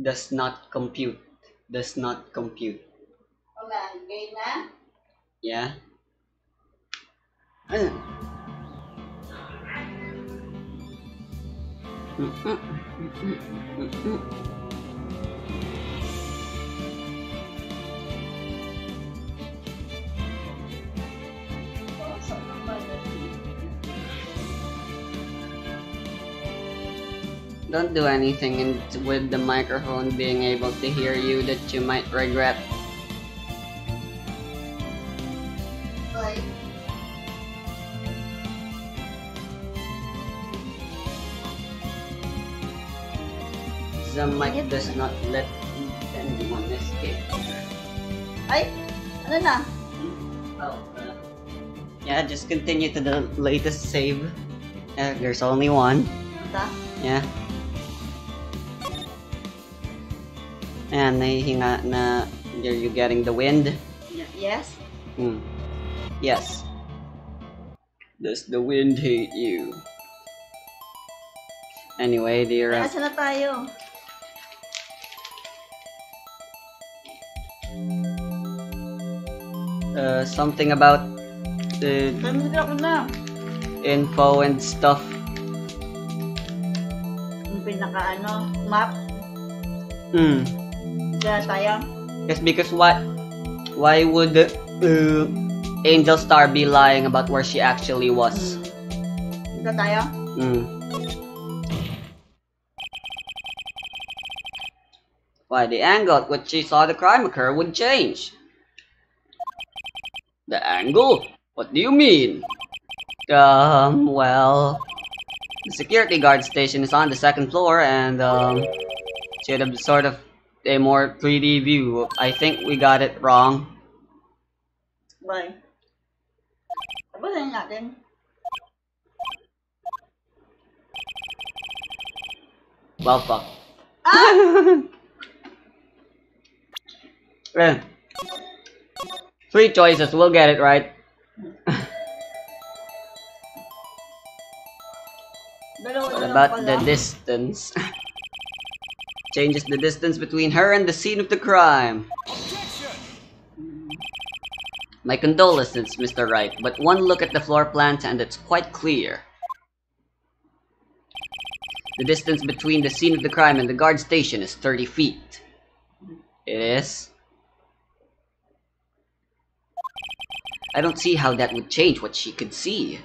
Does not compute. Does not compute. Yeah. Ano? Mm-mm. Mm-mm. Mm-mm. Don't do anything in, with the microphone being able to hear you that you might regret. Like, The mic does not let anyone escape. ay, ano na? Oh, uh, yeah, just continue to the latest save. Yeah, there's only one. Ta? Yeah. And nahihinga na are you getting the wind? Yes? Hmm. Yes. Does the wind hate you? Anyway, dear. Ay, uh, asa na tayo? uh, something about the Tamid ako na. info and stuff. Yung pinaka ano, map. Hmm. Yes, because what? Why would uh, Angel Starr be lying about where she actually was? Dito tayo. Hmm. Why the angle at which she saw the crime occur would change? The angle? What do you mean? Um, well, the security guard station is on the second floor, and um, she had a sort of a more 3D view. I think we got it wrong. Bye. Tapusin natin. Well, fuck. Ah! Eh. Three choices, we'll get it right. What about the distance? Changes the distance between her and the scene of the crime. My condolences, Mr. Wright, but one look at the floor plans and it's quite clear. The distance between the scene of the crime and the guard station is 30 feet. It is? I don't see how that would change what she could see.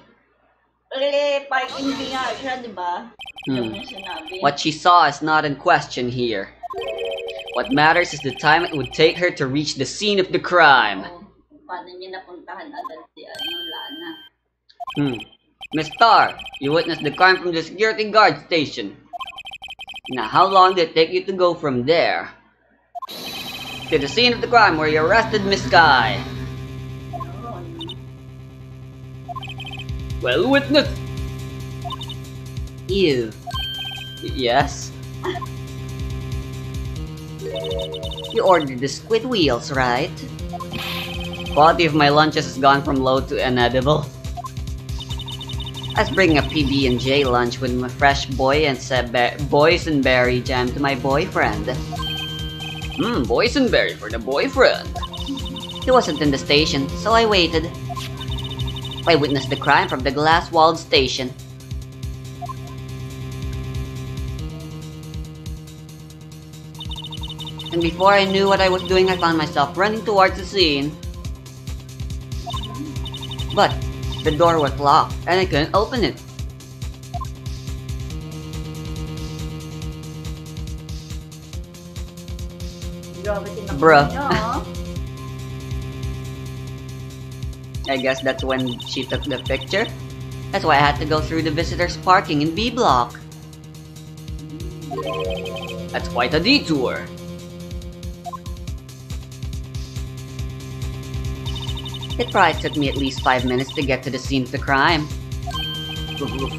Eh, parking fee nga siya, di ba? Hmm. Yung sinabi. What she saw is not in question here. What matters is the time it would take her to reach the scene of the crime. Paano niya napuntahan agad si ano, Lana? Hmm. Miss Starr, you witnessed the crime from the security guard station. Now, how long did it take you to go from there to the scene of the crime where you arrested Miss Skye? Well, witness. Ew. Yes. You ordered the squid wheels, right? Quality of my lunches has gone from low to inedible. I was bringing a PB and J lunch with my fresh boy and boysenberry jam to my boyfriend. Hmm, boysenberry for the boyfriend. He wasn't in the station, so I waited. I witnessed the crime from the glass-walled station. And before I knew what I was doing, I found myself running towards the scene. But the door was locked, and I couldn't open it. Bruh. I guess that's when she took the picture. That's why I had to go through the visitors' parking in B block. That's quite a detour. It probably took me at least five minutes to get to the scene of the crime.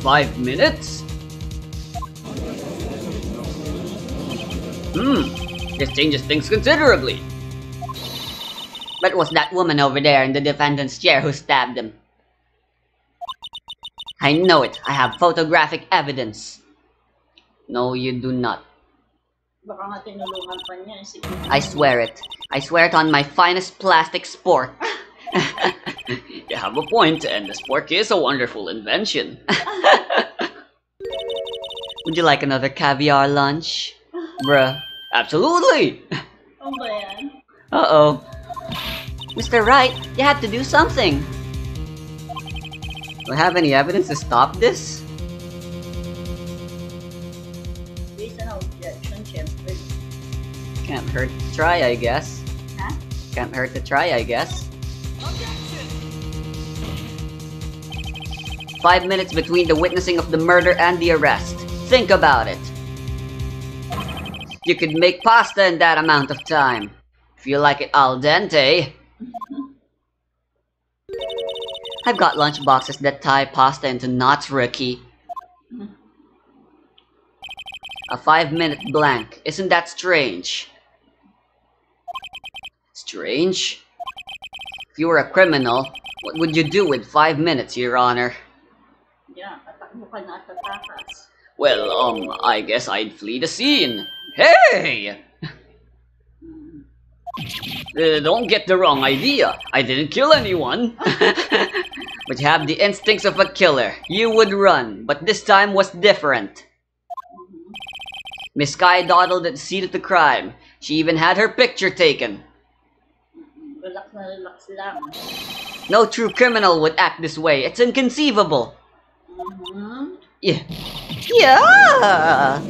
Five minutes? Hmm, this changes things considerably. But it was that woman over there in the defendant's chair who stabbed him. I know it. I have photographic evidence. No, you do not. Baka nga tinulungan pa niya. eh. I swear it. I swear it on my finest plastic sport. You have a point, and the spork is a wonderful invention. Would you like another caviar lunch? Bruh. Absolutely! Uh-oh. Mr. Wright, you have to do something. Do I have any evidence to stop this? Based on objection, syempre. Can't hurt to try, I guess. Ha? Can't hurt to try, I guess. Five minutes between the witnessing of the murder and the arrest. Think about it. You could make pasta in that amount of time. If you like it al dente. I've got lunch boxes that tie pasta into knots, Ricky. A five minute blank. Isn't that strange? Strange? If you were a criminal, what would you do with five minutes, Your Honor? Yeah, tatakbo ka na at tatakas. Well, um, I guess I'd flee the scene. Hey! Uh, don't get the wrong idea. I didn't kill anyone. but you have the instincts of a killer. You would run, but this time was different. Miss Skye dawdled at the scene of the crime. She even had her picture taken. No true criminal would act this way. It's inconceivable. Mhm. Yeah. Yeah.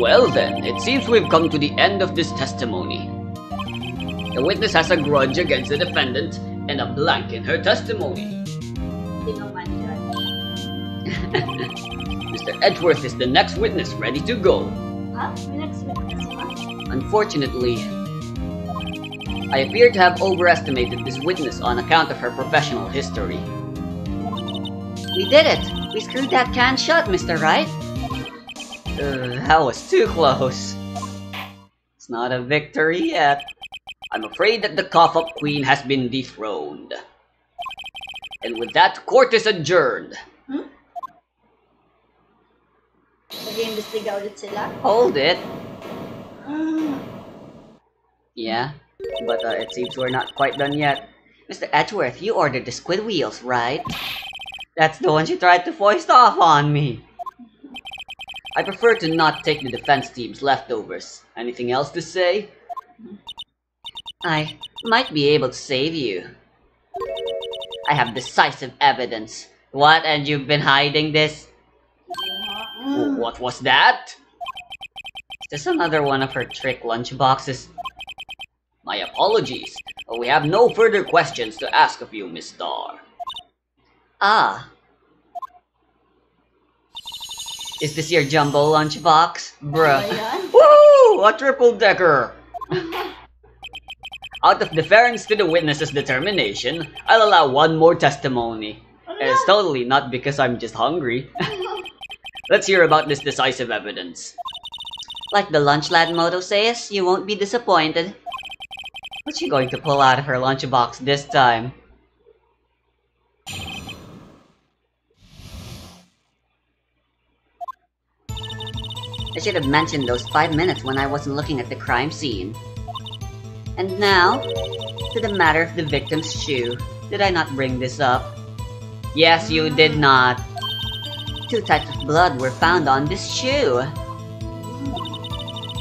Well then, it seems we've come to the end of this testimony. The witness has a grudge against the defendant and a blank in her testimony. Sino man yan? Mr. Edgeworth is the next witness ready to go. May next witness? Unfortunately, I appear to have overestimated this witness on account of her professional history. We did it! We screwed that can shut, Mr. Wright. Uh, that was too close. It's not a victory yet. I'm afraid that the cough-up queen has been dethroned. And with that, court is adjourned. Nag-iimbestiga ulit sila? Hold it. Mm. Yeah, but uh, it seems we're not quite done yet. Mr. Edgeworth, you ordered the squid wheels, right? That's the one she tried to foist off on me. I prefer to not take the defense team's leftovers. Anything else to say? I might be able to save you. I have decisive evidence. What, and you've been hiding this? What was that? Is this another one of her trick lunchboxes? My apologies, we have no further questions to ask of you, Miss Starr. Ah. Is this your jumbo lunchbox? Bruh. Oh Yan? Woo! A triple decker! Out of deference to the witness's determination, I'll allow one more testimony. Oh ano It's totally not because I'm just hungry. Let's hear about this decisive evidence. Like the lunch lad motto says, you won't be disappointed. What's she going to pull out of her lunchbox this time? I should have mentioned those five minutes when I wasn't looking at the crime scene. And now, to the matter of the victim's shoe. Did I not bring this up? Yes, you did not. Two types of blood were found on this shoe.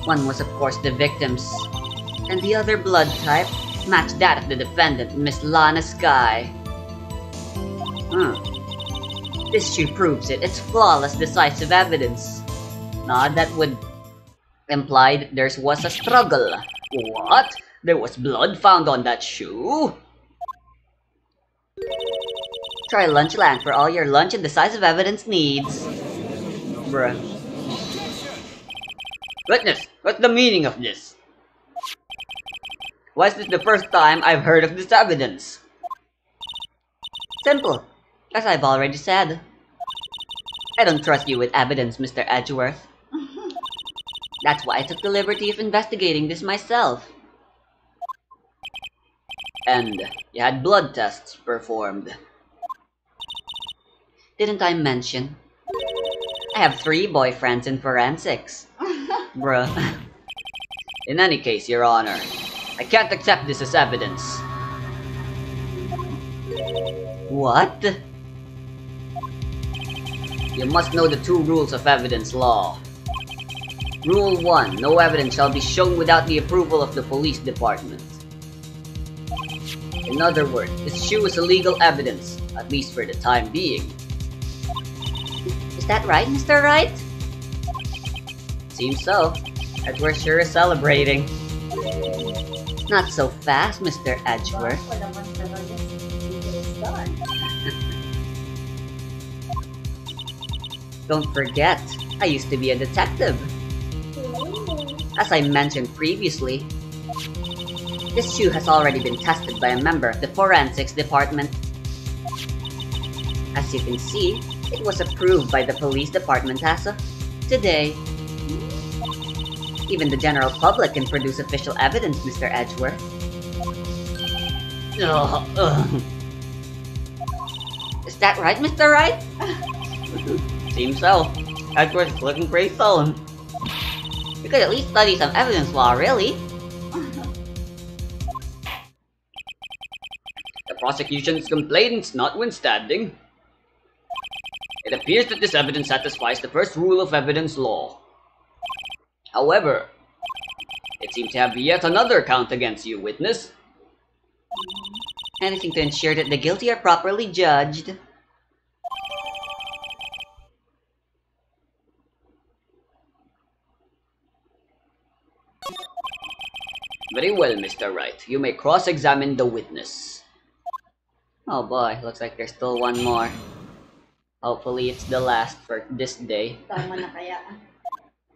One was, of course, the victim's, and the other blood type matched that of the defendant, Miss Lana Skye. Hmm. This shoe proves it. It's flawless, decisive evidence. Now that would imply that there was a struggle. What? There was blood found on that shoe? Try Lunchland for all your lunch and decisive evidence needs. Bruh. Witness, what's the meaning of this? Why is this the first time I've heard of this evidence? Simple. As I've already said. I don't trust you with evidence, Mr. Edgeworth. That's why I took the liberty of investigating this myself. And you had blood tests performed. Didn't I mention? I have three boyfriends in forensics. Bruh. In any case, Your Honor, I can't accept this as evidence. What? You must know the two rules of evidence law. Rule 1. No evidence shall be shown without the approval of the police department. In other words, this shoe is illegal evidence, at least for the time being. Is that right, Mr. Wright? Seems so. Edgeworth sure is celebrating. Not so fast, Mr. Edgeworth. Wala man talaga si done. Don't forget, I used to be a detective. As I mentioned previously, this shoe has already been tested by a member of the forensics department. As you can see, it was approved by the police department as of today. Even the general public can produce official evidence, Mr. Edgeworth. Ugh, ugh. Is that right, Mr. Wright? Seems so. Edgeworth's looking pretty sullen. You could at least study some evidence law, really. The prosecution's complaints notwithstanding, it appears that this evidence satisfies the first rule of evidence law. However, it seems to have yet another count against you, witness. Anything to ensure that the guilty are properly judged. Very well, Mr. Wright. You may cross-examine the witness. Oh boy, looks like there's still one more. Hopefully it's the last for this day. Tama na kaya.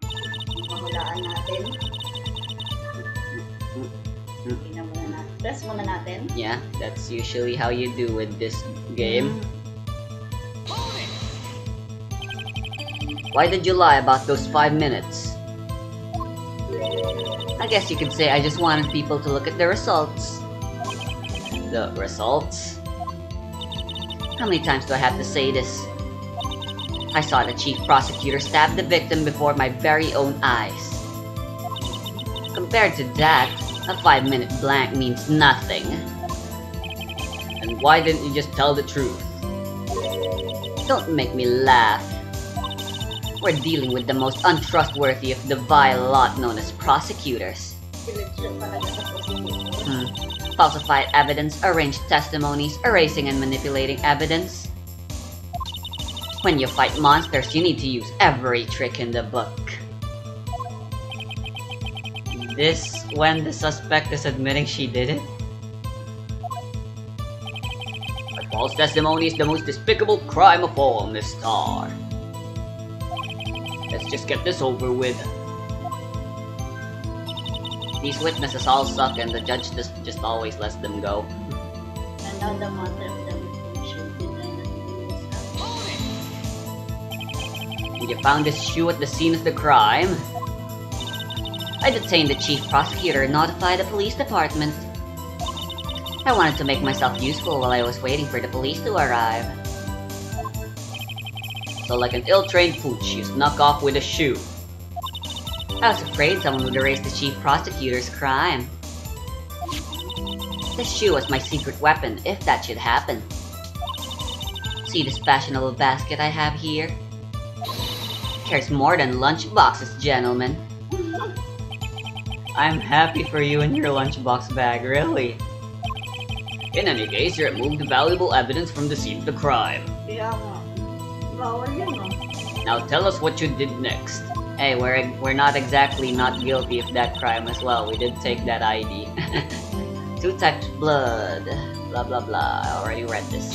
Natin. Tingnan muna natin. Press muna natin. Yeah, that's usually how you do with this game. Mm. Why did you lie about those five minutes? I guess you could say I just wanted people to look at the results. The results? How many times do I have to say this? I saw the chief prosecutor stab the victim before my very own eyes. Compared to that, a five minute blank means nothing. And why didn't you just tell the truth? Don't make me laugh. We're dealing with the most untrustworthy of the vile lot known as prosecutors. Hmm. Falsified evidence, arranged testimonies, erasing and manipulating evidence. When you fight monsters, you need to use every trick in the book. This when the suspect is admitting she did it? False testimony is the most despicable crime of all, Miss Starr. Let's just get this over with. These witnesses all suck and the judge just, just always lets them go. The mother of should deny that he was And you found this shoe at the scene of the crime? I detained the chief prosecutor and notified the police department. I wanted to make myself useful while I was waiting for the police to arrive. So like an ill-trained pooch, you snuck off with a shoe. I was afraid someone would erase the chief prosecutor's crime. The shoe was my secret weapon, if that should happen. See this fashionable basket I have here? Cares more than lunch boxes, gentlemen. I'm happy for you and your lunchbox bag, really. In any case, you removed valuable evidence from the scene of the crime. Kaya nga. Bawal yan. Now tell us what you did next. Hey, we're we're not exactly not guilty of that crime as well. We did take that ID. Two types of blood. Blah blah blah. I already read this.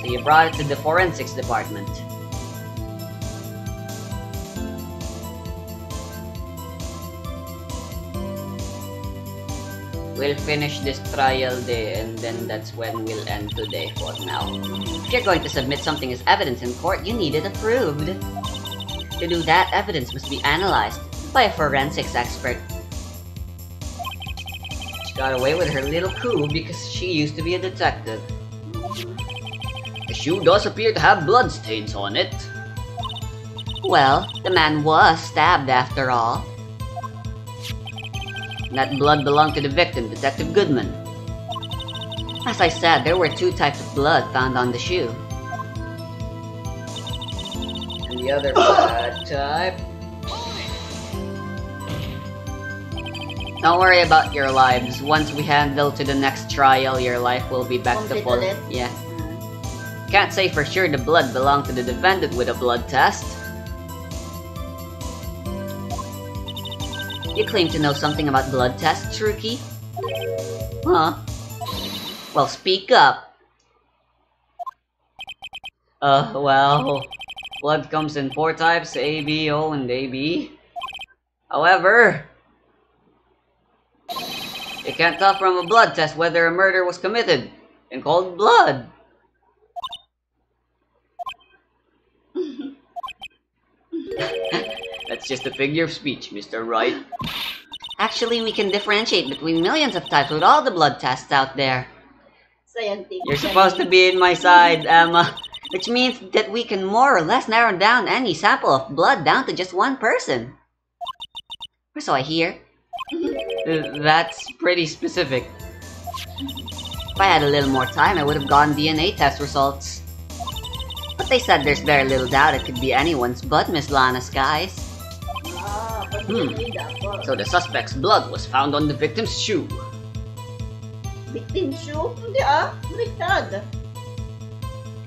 So you brought it to the forensics department. We'll finish this trial day and then that's when we'll end today for now. If you're going to submit something as evidence in court, you need it approved. To do that, evidence must be analyzed by a forensics expert. She got away with her little coup because she used to be a detective. The shoe does appear to have bloodstains on it. Well, the man was stabbed after all. That blood belonged to the victim, Detective Goodman. As I said, there were two types of blood found on the shoe. And the other blood type. Don't worry about your lives. Once we handle to the next trial, your life will be back to full. Yeah. Ah. Can't say for sure the blood belonged to the defendant with a blood test. You claim to know something about blood tests, Rookie? Huh? Well, speak up. Uh, well, blood comes in four types, A, B, O, and AB. However, you can't tell from a blood test whether a murder was committed in cold blood. That's just a figure of speech, Mr. Wright. Actually, we can differentiate between millions of types with all the blood tests out there. Scientific. You're supposed to be in my side, Ema. Which means that we can more or less narrow down any sample of blood down to just one person. Or so I hear. That's pretty specific. If I had a little more time, I would have gotten DNA test results. But they said there's very little doubt it could be anyone's but Miss Lana Skye's. Ah, Hmm. So the suspect's blood was found on the victim's shoe. Victim shoe? Hindi ah. Baliktad.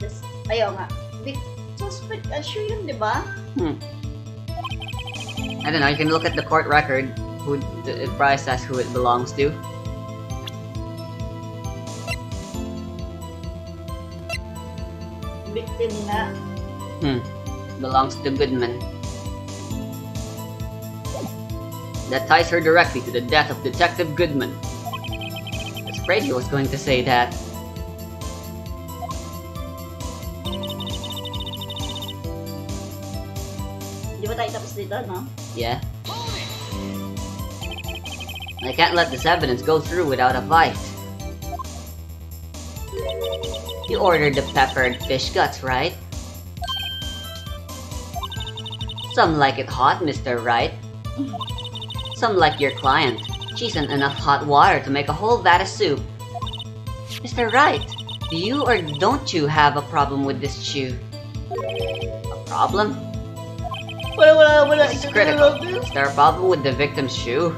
Yes. Ayaw nga. Vic suspect ang shoe yun, di ba? Hmm. I don't know, you can look at the court record. Who it probably says who it belongs to. Victim nga. Belongs to Goodman. That ties her directly to the death of Detective Goodman. I was afraid he was going to say that. Di ba tayo tapos dito, no? Yeah. I can't let this evidence go through without a fight. You ordered the peppered fish guts, right? Some like it hot, Mr. Wright. Some like your client. She's in enough hot water to make a whole vat of soup. Mr. Wright, do you or don't you have a problem with this shoe? A problem? What, wala, wala. This is critical. Is there a problem with the victim's shoe?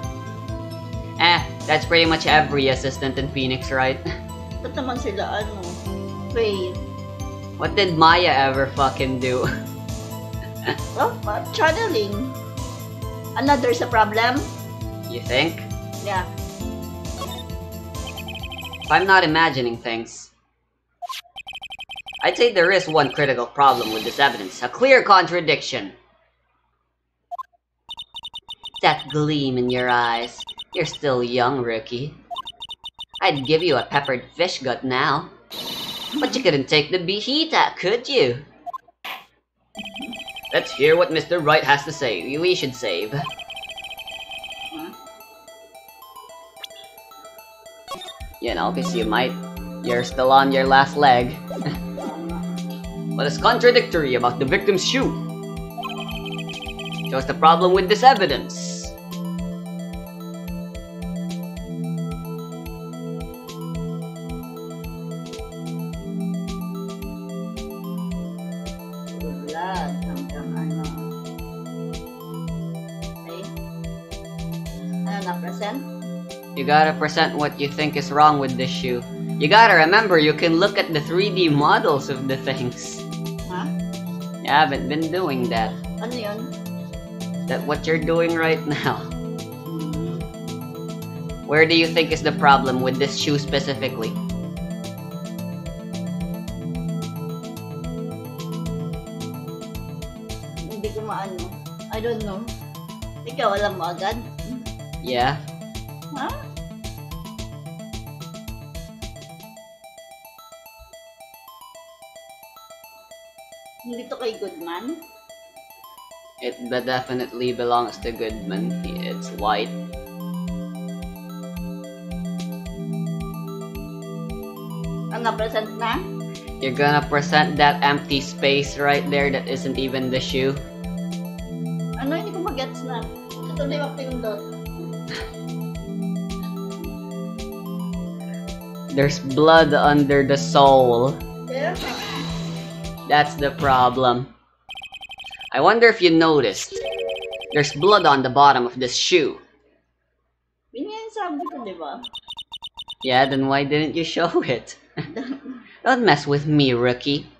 Eh, that's pretty much every assistant in Phoenix, right? Ba't naman sila, ano? Wait. What did Maya ever fucking do? Oh, uh, channeling. Another's a problem? You think? Yeah. I'm not imagining things. I'd say there is one critical problem with this evidence, a clear contradiction. That gleam in your eyes. You're still young, rookie. I'd give you a peppered fish gut now. But you couldn't take the behita, could you? Let's hear what Mr. Wright has to say. We should save. You know, because you might. You're still on your last leg. What is contradictory about the victim's shoe? Shows the problem with this evidence. Gotta present what you think is wrong with this shoe. You gotta remember, you can look at the 3D models of the things. Ha? You haven't been doing that. Ano yun? That what you're doing right now. Where do you think is the problem with this shoe specifically? Hindi ko maano. I don't know. Ikaw, alam mo agad? Yeah. Ha? Hindi to kay Goodman? It definitely belongs to Goodman. It's white. Ang na-present na? You're gonna present that empty space right there that isn't even the shoe. Ano, hindi ko mag-gets na. Ito na yung pindot. There's blood under the sole. That's the problem. I wonder if you noticed. There's blood on the bottom of this shoe. Yun nga yung sabi ko, di ba? Yeah, then why didn't you show it? Don't mess with me, rookie.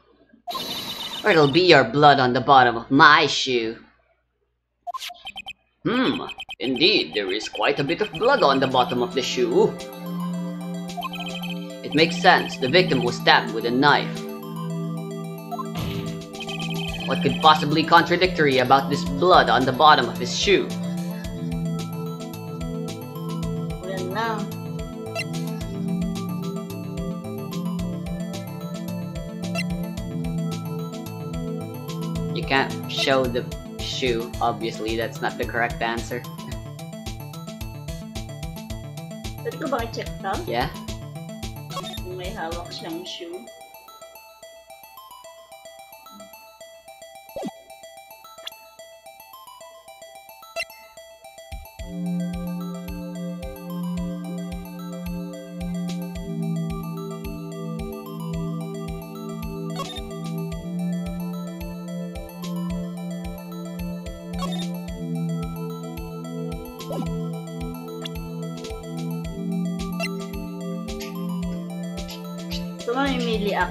Or it'll be your blood on the bottom of my shoe. Hmm, indeed, there is quite a bit of blood on the bottom of the shoe. It makes sense. The victim was stabbed with a knife. What could possibly be contradictory about this blood on the bottom of his shoe? Na. You can't show the shoe. Obviously, that's not the correct answer. Pwede ko ba i-check to? Yeah? May hawak siyang shoe.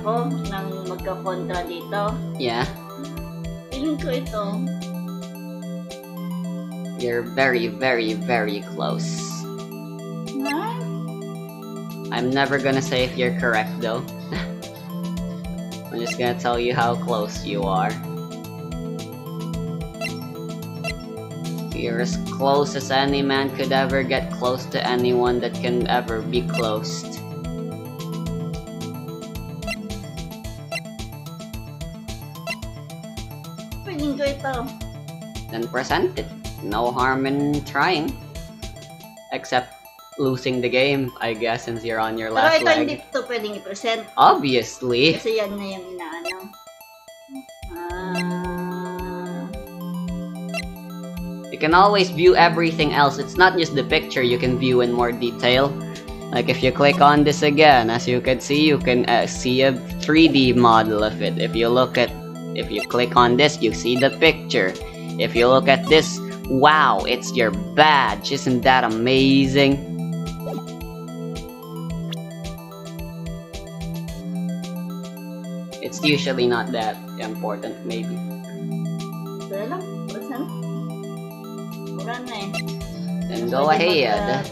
Ako ng magka-kontra dito. Yeah? Feeling ko ito. You're very, very, very close. Ha? I'm never gonna say if you're correct though. I'm just gonna tell you how close you are. You're as close as any man could ever get close to anyone that can ever be closed. Ito. Then present it. No harm in trying. Except losing the game, I guess, since you're on your Pero last ito hindi leg. ito pwedeng i-present. Obviously. Kasi yan na yung inaano. Ah. You can always view everything else. It's not just the picture you can view in more detail. Like if you click on this again, as you can see, you can uh, see a 3D model of it. If you look at, if you click on this, you see the picture. If you look at this, wow, it's your badge. Isn't that amazing? It's usually not that important, maybe. Ito lang. Present. Mura na. Then go ahead. Eh.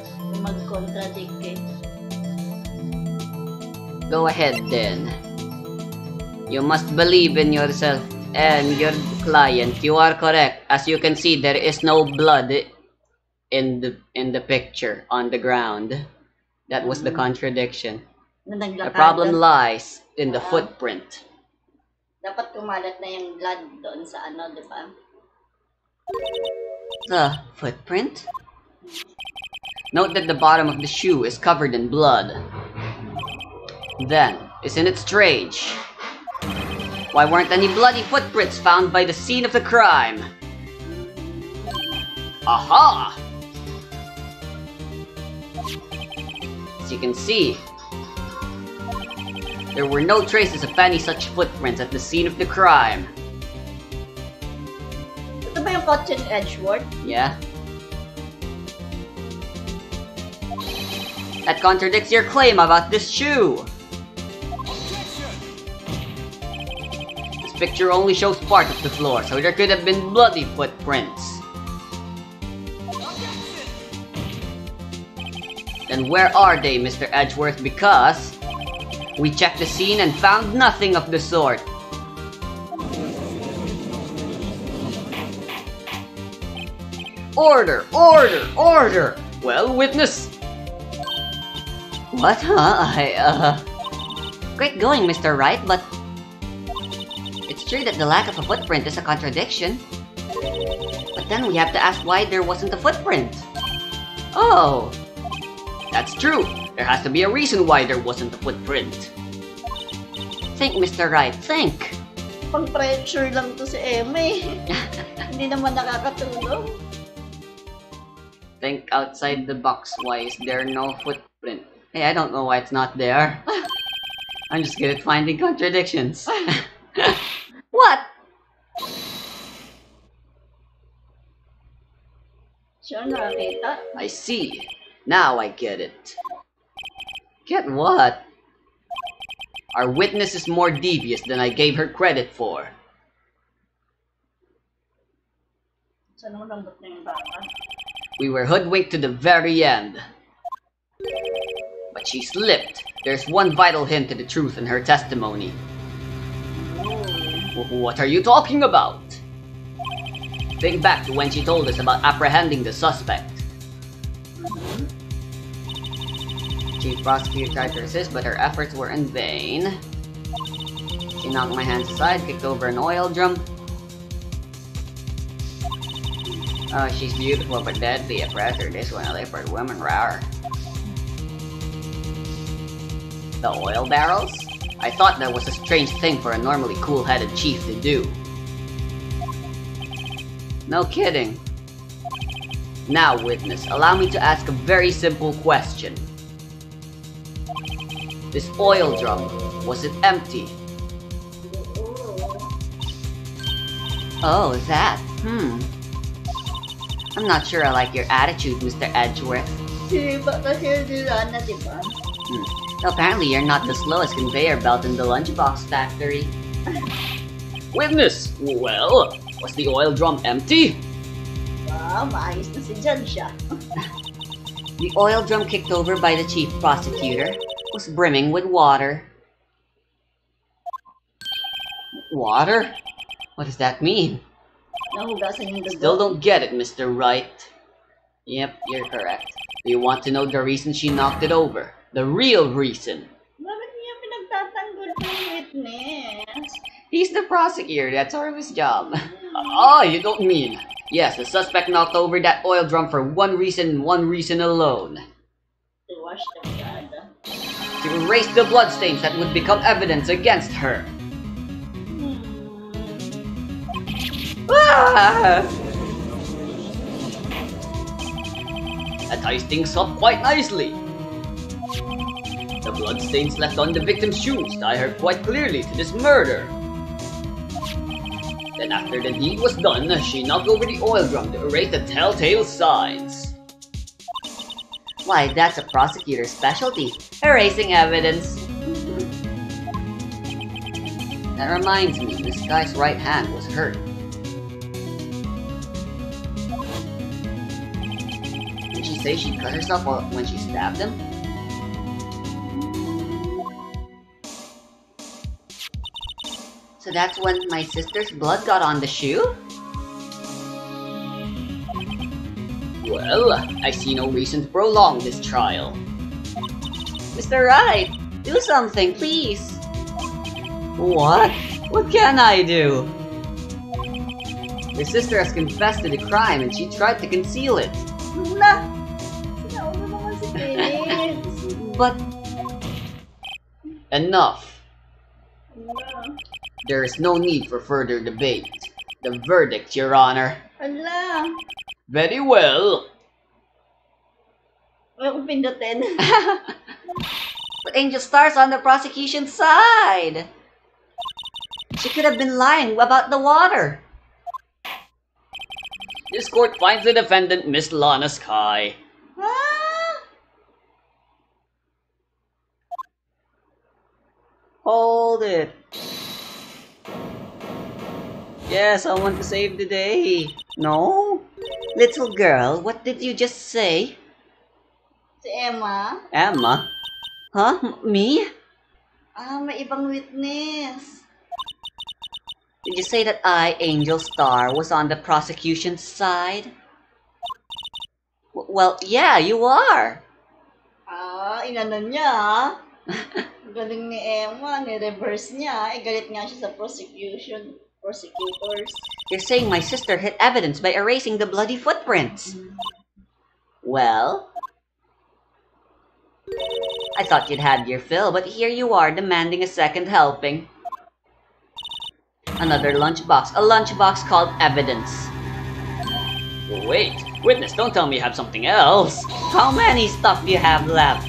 Go ahead then. You must believe in yourself and your client. You are correct. As you can see, there is no blood in the in the picture on the ground. That was the mm. contradiction. The problem lies in the ah. footprint. Dapat kumalat na yung blood doon sa ano, di ba? The footprint? Note that the bottom of the shoe is covered in blood. Then, isn't it strange? Why weren't any bloody footprints found by the scene of the crime? Aha! As you can see, there were no traces of any such footprints at the scene of the crime. Ito ba yung Edgeworth? Yeah? That contradicts your claim about this shoe! Picture only shows part of the floor, so there could have been bloody footprints. Then where are they, Mr. Edgeworth? Because we checked the scene and found nothing of the sort. Order! Order! Order! Well, witness! What, huh? I, uh... Great going, Mr. Wright, but... True that the lack of a footprint is a contradiction. But then we have to ask why there wasn't a footprint. Oh! That's true. There has to be a reason why there wasn't a footprint. Think, Mr. Wright, think. Pang pressure lang to si Ema eh. Hindi naman nakakatulong. Think outside the box. Why is there no footprint? Hey, I don't know why it's not there. I'm just good at finding contradictions. what? Siya nakakita. I see. Now I get it. Get what? Our witness is more devious than I gave her credit for. Saan mo lambot na yung baka? We were hoodwinked to the very end. But she slipped. There's one vital hint to the truth in her testimony. Wh- What are you talking about? Think back to when she told us about apprehending the suspect. Chief prosecutor tried to resist, but her efforts were in vain. She knocked my hands aside, kicked over an oil drum. Oh, she's beautiful but deadly. A predator. This one, a for women rare. The oil barrels? I thought that was a strange thing for a normally cool-headed chief to do. No kidding. Now, witness, allow me to ask a very simple question. This oil drum, was it empty? Oh, that. Hmm. I'm not sure I like your attitude, Mr. Edgeworth. Si ba kasi nila na, di ba? Apparently, you're not the slowest conveyor belt in the lunchbox factory. Witness! Well, was the oil drum empty? Wow, maayos na si Jan siya. The oil drum kicked over by the chief prosecutor was brimming with water. Water? What does that mean? Nahugasan. Still don't get it, Mr. Wright. Yep, you're correct. You want to know the reason she knocked it over? The real reason. Bakit niya pinagtatanggol yung witness? He's the prosecutor, that's sort of his job. Ah, you don't mean. Yes, the suspect knocked over that oil drum for one reason one reason alone. To wash the blood. To erase the bloodstains that would become evidence against her. Hmm. Ah! That ties things up quite nicely. The bloodstains left on the victim's shoes tie her quite clearly to this murder. Then after the deed was done, she knocked over the oil drum to erase the telltale signs. Why, that's a prosecutor's specialty. Erasing evidence. That reminds me, this guy's right hand was hurt. Did she say she cut herself when she stabbed him? So that's when my sister's blood got on the shoe? Well, I see no reason to prolong this trial. Mr. Wright, do something, please. What? What can I do? Your sister has confessed to the crime and she tried to conceal it. Na! Sinauna naman si Felix. But Enough. There is no need for further debate. The verdict, Your Honor. Ala. Very well. Pindutin. but Angel Starr's on the prosecution's side. She could have been lying about the water. This court finds the defendant Miss Lana Skye. Hold it. Yes, I want to save the day. No? Little girl, what did you just say? Si Ema. Ema? Huh? M- Me? Ah, may ibang witness. Did you say that I, Angel Starr, was on the prosecution's side? W- well, yeah, you are. Ah, inano niya ah. Galing ni Ema, ni-reverse niya. Eh, galit nga siya sa prosecution, prosecutors. You're saying my sister hid evidence by erasing the bloody footprints. Well, I thought you'd had your fill, but here you are demanding a second helping. Another lunchbox. A lunchbox called evidence. Wait, witness, don't tell me you have something else. How many stuff do you have left?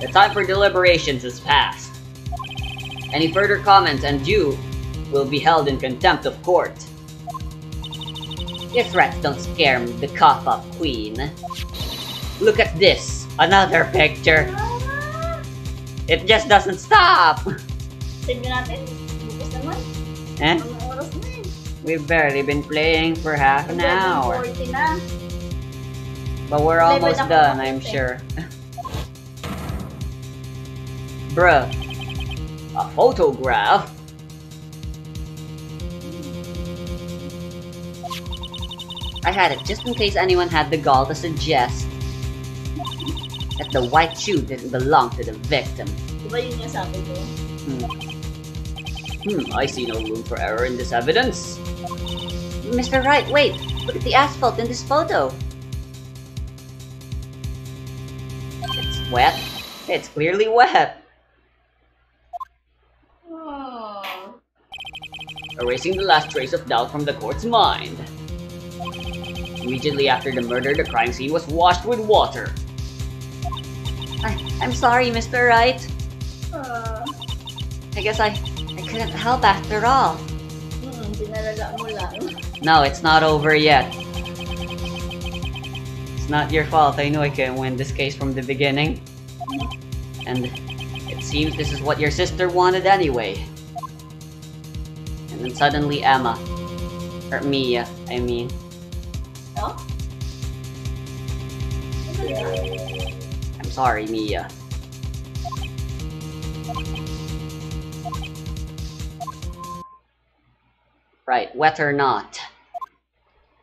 The time for deliberations is past. Any further comments and you Will be held in contempt of court. Your threats don't scare me, the cough-up queen. Look at this! Another picture! It just doesn't stop! Save natin. Bukas naman. Eh? Oras na eh? We've barely been playing for half an hour. na. But we're almost done, I'm sure. Bruh. A photograph? I had it just in case anyone had the gall to suggest that the white shoe didn't belong to the victim. Diba yun yung sabi ko? Hmm. Hmm, I see no room for error in this evidence. Mr. Wright, wait! Look at the asphalt in this photo! It's wet. It's clearly wet. Oh. Erasing the last trace of doubt from the court's mind. Immediately after the murder, the crime scene was washed with water. I, I'm sorry, Mr. Wright. Ah. I guess I, I couldn't help after all. Hmm, pinalala mo lang. No, it's not over yet. It's not your fault. I knew I couldn't win this case from the beginning. And it seems this is what your sister wanted anyway. And then suddenly Ema, or Mia, I mean, I'm sorry, Mia. Right, wet or not.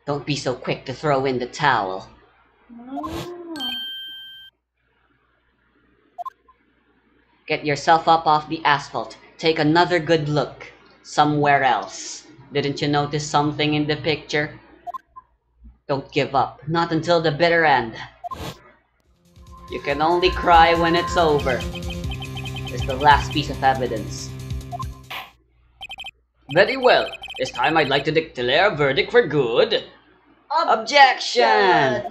Don't be so quick to throw in the towel. Get yourself up off the asphalt. Take another good look. Somewhere else. Didn't you notice something in the picture? Don't give up. Not until the bitter end. You can only cry when it's over. It's the last piece of evidence. Very well. This time I'd like to declare a verdict for good. Objection!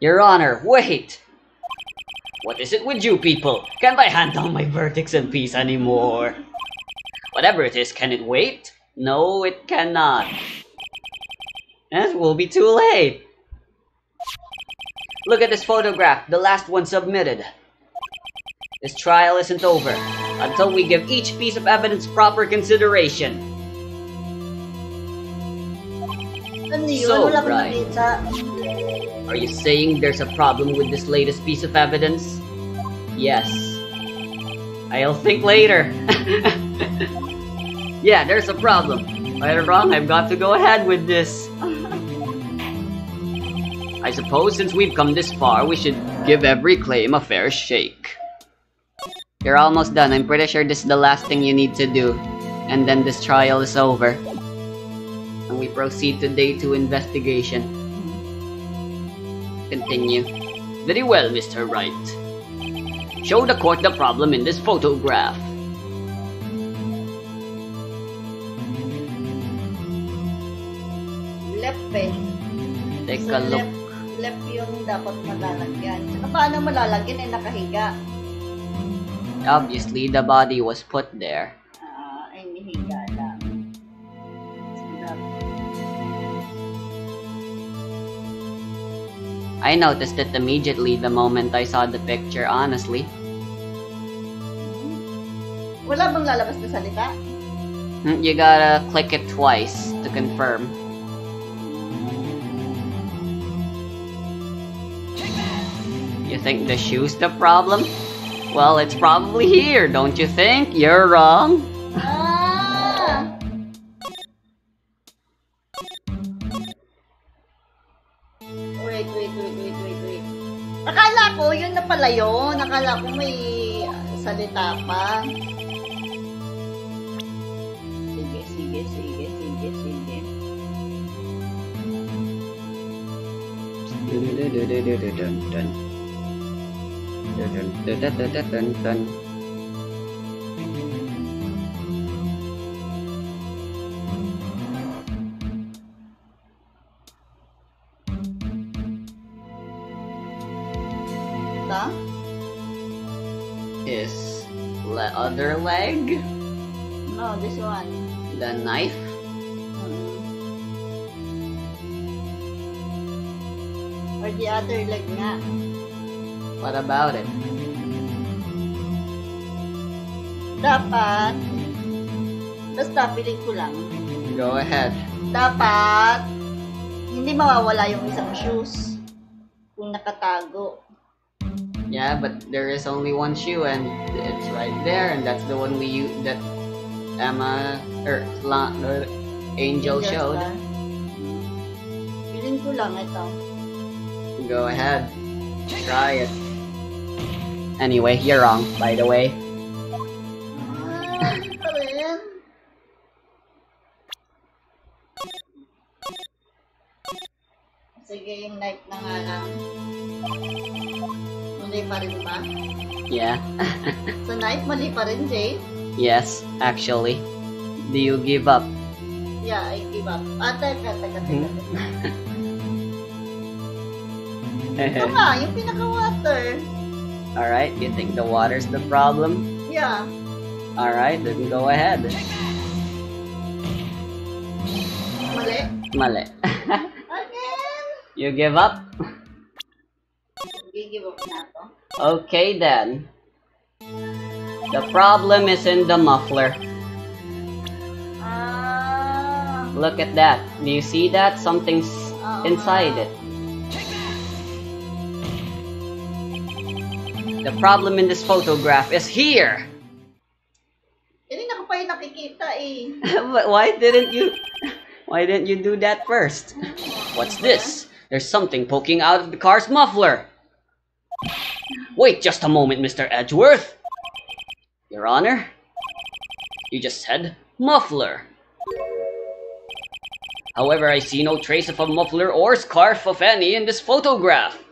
Your Honor, wait! What is it with you people? Can't I hand down my verdicts in peace anymore? Whatever it is, can it wait? No, it cannot. It will be too late. Look at this photograph, the last one submitted. This trial isn't over until we give each piece of evidence proper consideration. So, right. Are you saying there's a problem with this latest piece of evidence? Yes. I'll think later. yeah, there's a problem. Right or wrong, I've got to go ahead with this. I suppose since we've come this far, we should give every claim a fair shake. You're almost done. I'm pretty sure this is the last thing you need to do. And then this trial is over. And we proceed to day two investigation. Continue. Very well, Mr. Wright. Show the court the problem in this photograph. Left eh. Take So, a look. Left, left yung dapat malalagyan. Tsaka paano malalagyan eh nakahiga? Obviously, the body was put there. Ah, ay nihiga lang. I noticed it immediately the moment I saw the picture, honestly. Wala bang lalabas na salita? Hmm, You gotta click it twice to confirm. You think the shoe's the problem? Well, it's probably here, don't you think? You're wrong. Ah! Wait, wait, wait, wait, wait, wait. Akala ko, yun na pala yun. Akala ko may salita pa. Dun, dun, dun, dun, dun, dun, dun. Ito? His le other leg? No, this one. The knife? The other leg nga. What about it? Dapat, basta piling ko lang, Go ahead. dapat, hindi mawawala yung isang shoes kung nakatago. Yeah, but there is only one shoe and it's right there and that's the one we use that Emma or La, or Angel Just showed. ba? Piling ko lang ito. Go ahead. Try it. Anyway, you're wrong, by the way. Hindi pa rin. Sige, knife na nga lang. Mali pa rin ba? Yeah. Sa knife, mali pa rin, Jay. yes, actually. Do you give up? Yeah, I give up. Ah, teka, teka, teka. Ito nga, yung pinaka-water. Alright, you think the water's the problem? Yeah. Alright, then go ahead. Mali. Mali. Again! you give up? Give up na to. Okay then. The problem is in the muffler. Ah. Look at that. Do you see that? Something's Oo inside it. The problem in this photograph is here. Hindi na ko pa yung nakikita eh. why didn't you why didn't you do that first? What's this? There's something poking out of the car's muffler. Wait just a moment, Mr. Edgeworth. Your Honor, you just said muffler. However, I see no trace of a muffler or scarf of any in this photograph.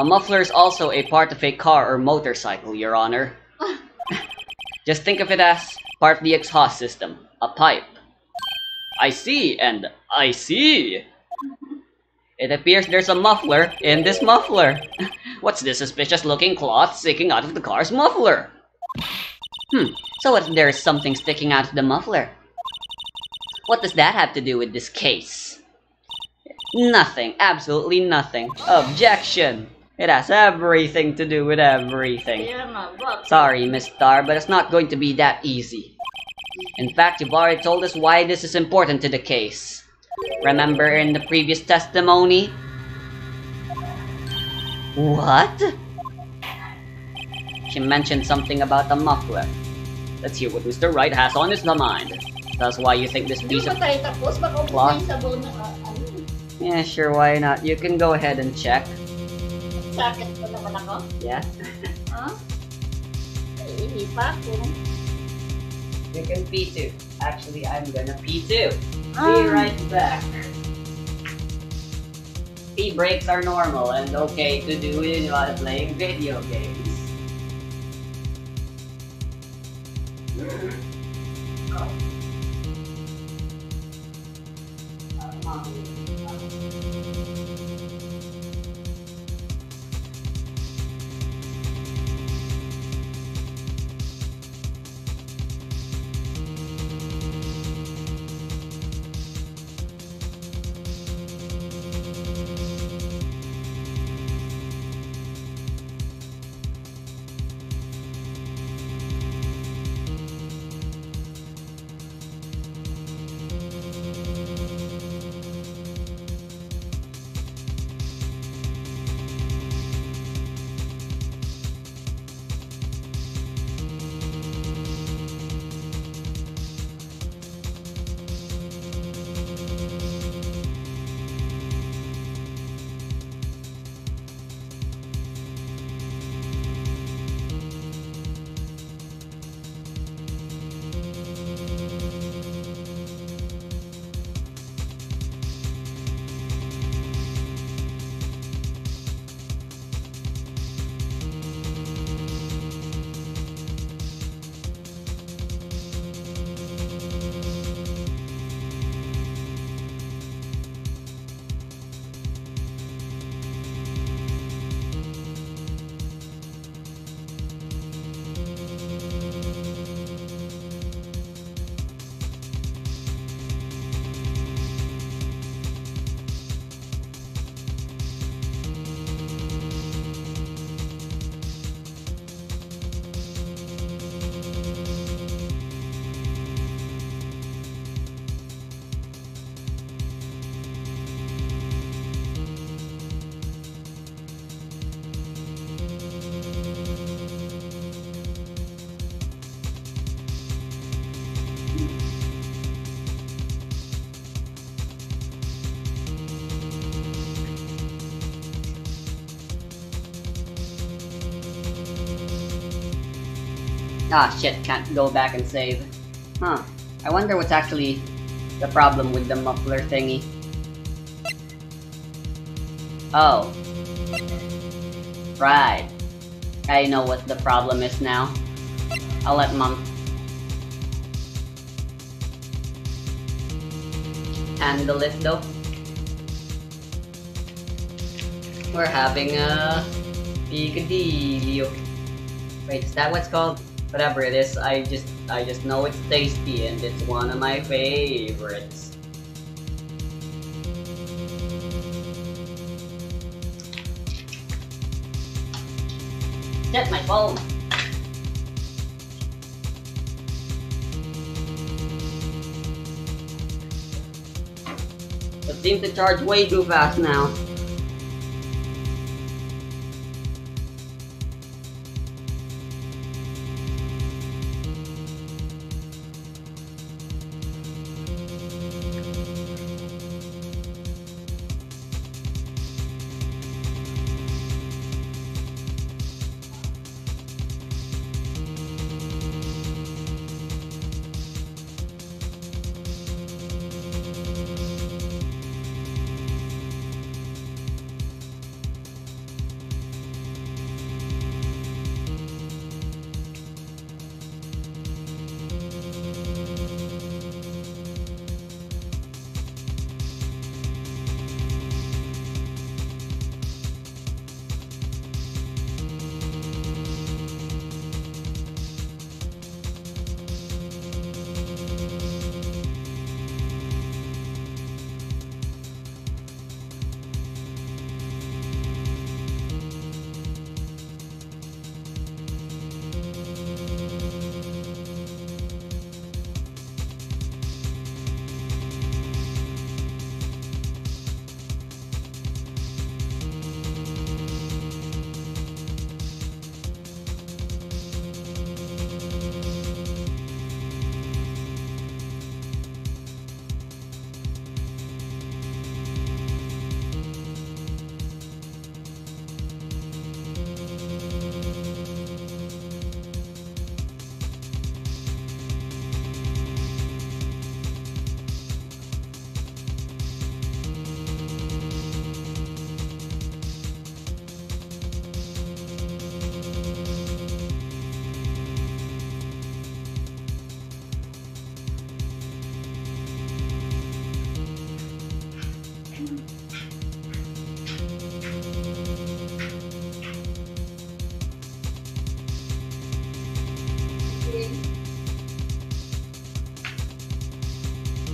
A muffler is also a part of a car or motorcycle, Your Honor. Just think of it as part of the exhaust system, a pipe. I see, and I see. It appears there's a muffler in this muffler. What's this suspicious looking cloth sticking out of the car's muffler? Hmm, so what if there's something sticking out of the muffler? What does that have to do with this case? Nothing, absolutely nothing. Objection! It has everything to do with everything. Kaya nga, bakit? Sorry, Miss Starr, but it's not going to be that easy. In fact, you've already told us why this is important to the case. Remember in the previous testimony? What? She mentioned something about the muffler. Let's hear what Mr. Wright has on his mind. That's why you think this piece of... tayo tapos. Baka upo Cloth? yung sabaw na ah. Yeah, sure, why not? You can go ahead and check jacket ko naman ako? Yeah. Huh? You can P2. Actually, I'm gonna P2. Ah. Be right back. Pee breaks are normal and okay to do it while playing video games. Oh. Ah, shit, can't go back and save. Huh. I wonder what's actually the problem with the muffler thingy. Oh. Right. I know what the problem is now. I'll let mom handle it though. We're having a picadillo. Wait, is that what's called? Whatever it is, I just I just know it's tasty and it's one of my favorites. Get my phone. It seems to charge way too fast now.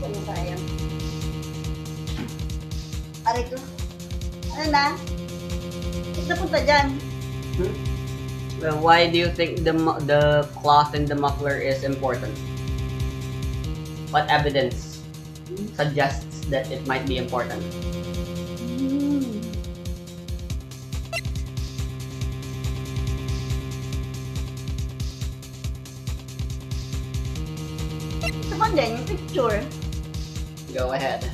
Ano tayo? Aray ko. Ano na? Ba't napunta dyan? Well, why do you think the the cloth in the muffler is important? What evidence suggests that it might be important? Hmm. Ito pa din, yung picture. Go ahead.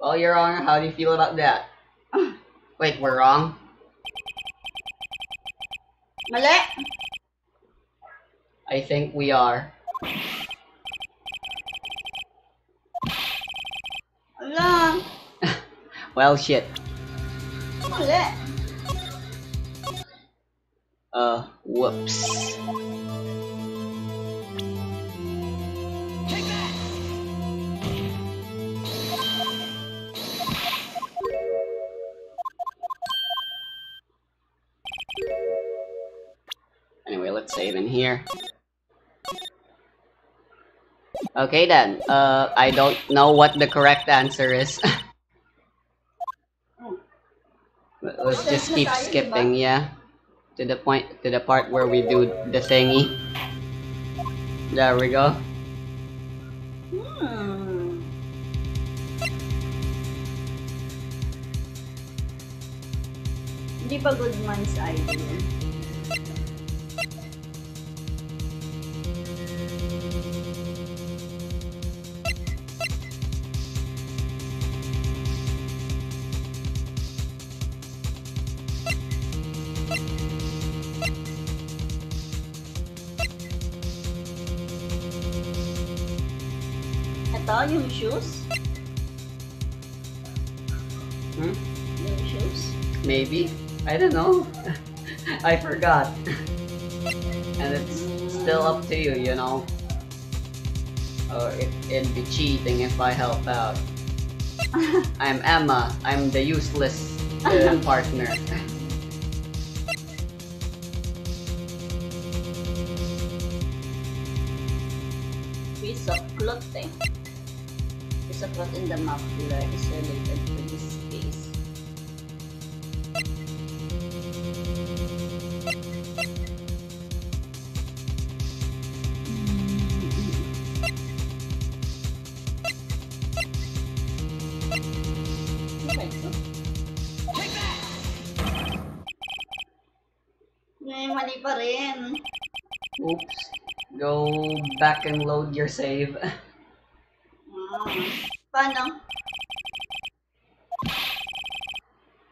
Well, Your Honor, how do you feel about that? Wait, we're wrong? Mali! I think we are. Well, shit. Mali! Uh, whoops. In here. Okay then, uh, I don't know what the correct answer is. Let's just keep skipping, yeah. To the point, to the part where we do the thingy. There we go. Hmm. Hindi pa good man's idea. Shoes. Hmm? Yung shoes. Maybe. I don't know. I forgot. and it's still up to you, you know. Or it, it'd be cheating if I help out. I'm Ema. I'm the useless uh, partner. The muffler is related to this pa rin. Oops. Go back and load your save. Paano?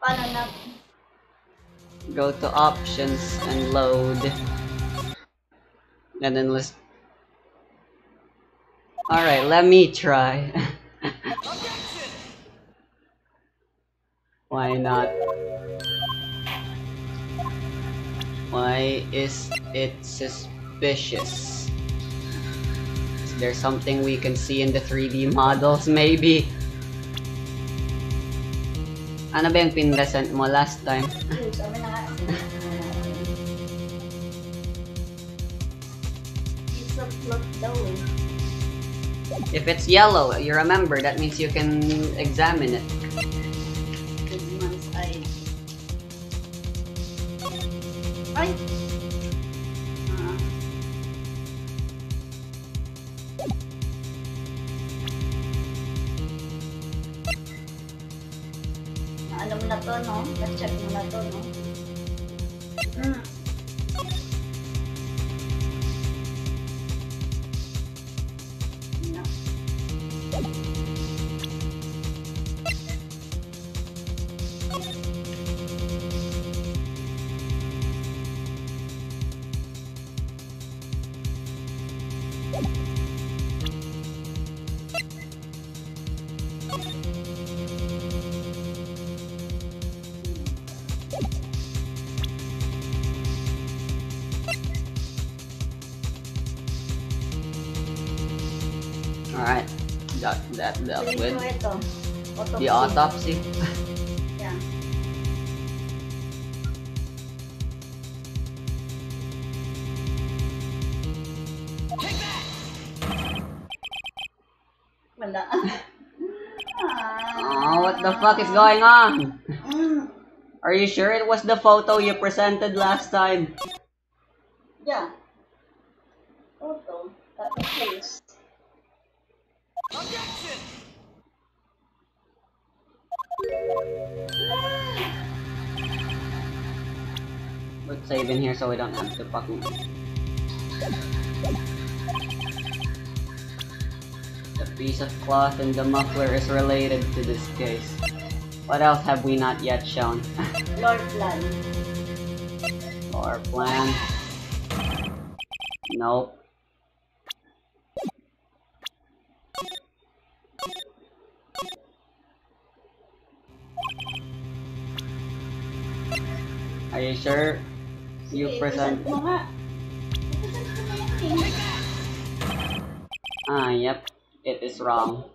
Paano na? Go to options and load. And then list. Alright, let me try. Why not? Why is it suspicious? Is there something we can see in the 3D models, maybe? Ano ba yung pinresent mo last time? Yun, sabi na nga. Piece of cloth daw. If it's yellow, you remember, that means you can examine it. The autopsy. Yeah. Wala. Oh, what the fuck is going on? Are you sure it was the photo you presented last time? yeah. Photo. That place. Let's save in here so we don't have to fucking... The piece of cloth in the muffler is related to this case. What else have we not yet shown? Lord plan. Or plan? Nope. Are you sure? You present... mo nga. I-present mo na yan. Ah, yep. It is wrong.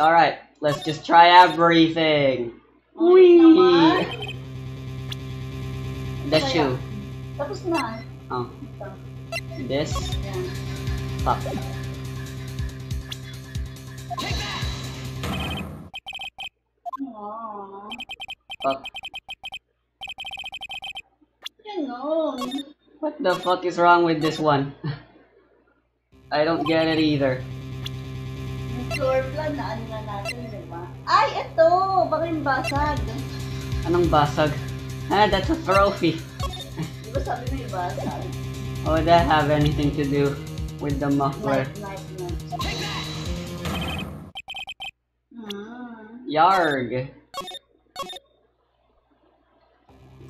Alright, let's just try everything. Whee! The shoe. Tapos na. Oh, this. Yan. Fuck. What the fuck is wrong with this one? I don't get it either. Floor plan na ano na natin, di ba? Ay, ito! Yung basag. Anong basag? Ah, that's a trophy. Di ba sabi mo yung basag? What would that have anything to do with the muffler? Night, night, night. Yarg.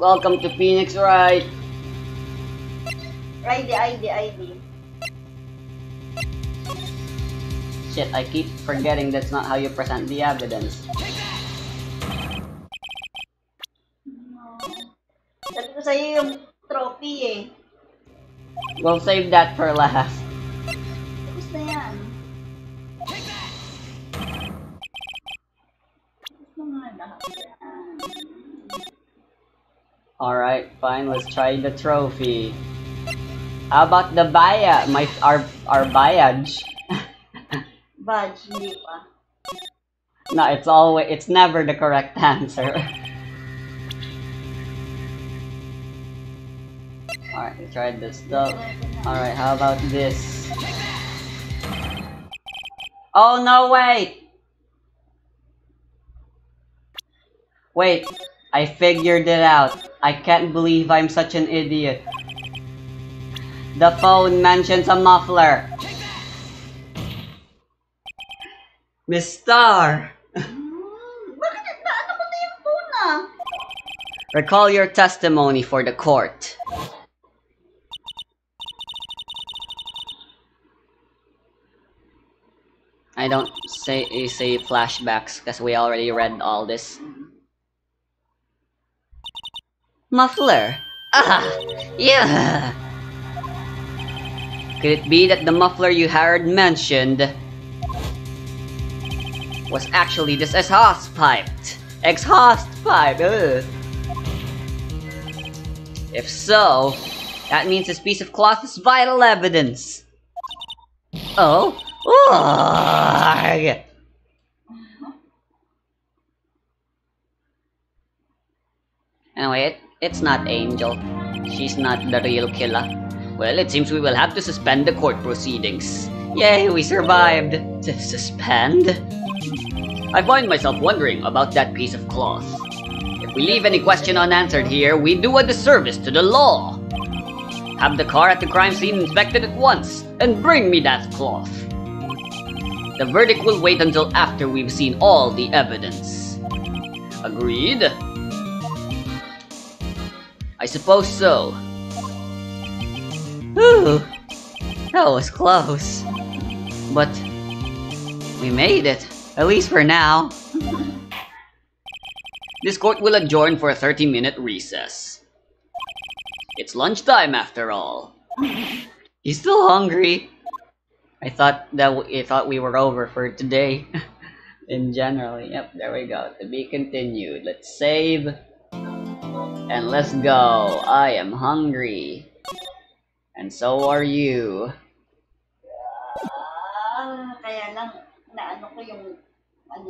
Welcome to Phoenix Wright. ID, ID, ID. Shit, I keep forgetting that's not how you present the evidence. Sabi ko sa'yo yung trophy eh. We'll save that for last. Tapos na yan. Tapos na nga lahat. Alright, fine, let's try the trophy. How about the baya? My our our bayaj. Badge, hindi pa. No, it's always it's never the correct answer. Alright, we tried this stuff. Alright, how about this? Oh no, wait! Wait, I figured it out. I can't believe I'm such an idiot. The phone mentions a muffler. Miss Starr! Recall your testimony for the court. I don't say say flashbacks because we already read all this. Muffler. Ah, yeah. Could it be that the muffler you heard mentioned was actually this exhaust pipe? Exhaust pipe. Ugh. If so, that means this piece of cloth is vital evidence. Oh? Ugh. Anyway, it, it's not Angel. She's not the real killer. Well, it seems we will have to suspend the court proceedings. Yay, we survived! To suspend? I find myself wondering about that piece of cloth. If we leave any question unanswered here, we do a disservice to the law. Have the car at the crime scene inspected at once, and bring me that cloth. The verdict will wait until after we've seen all the evidence. Agreed? I suppose so. Whew, that was close. But we made it, at least for now. This court will adjourn for a 30 minute recess. It's lunchtime after all. You still hungry? I thought that I thought we were over for today. In general, yep, there we go. To be continued. Let's save. And let's go. I am hungry. And so are you. Ah, kaya lang, naano ko yung, ano